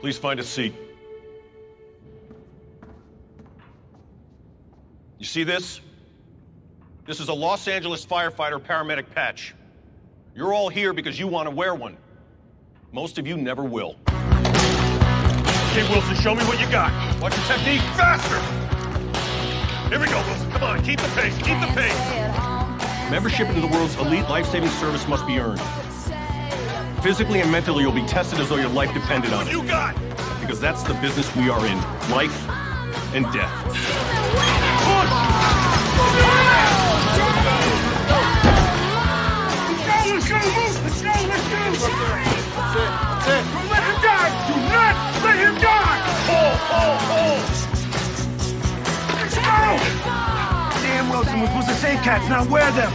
Please find a seat. You see this? This is a Los Angeles firefighter paramedic patch. You're all here because you want to wear one. Most of you never will. Okay, Wilson, show me what you got. Watch your technique. Faster! Here we go, Wilson. Come on, keep the pace, keep the pace. Membership into the world's elite life-saving service must be earned. Physically and mentally, you'll be tested as though your life depended on it. You got! Because that's the business we are in. Life and death. Push! Let's go, let's go, let's go! That's it, that's it. Don't let him die! Do not let him die! Let's go! Damn, Wilson, we're supposed to save cats, not wear them!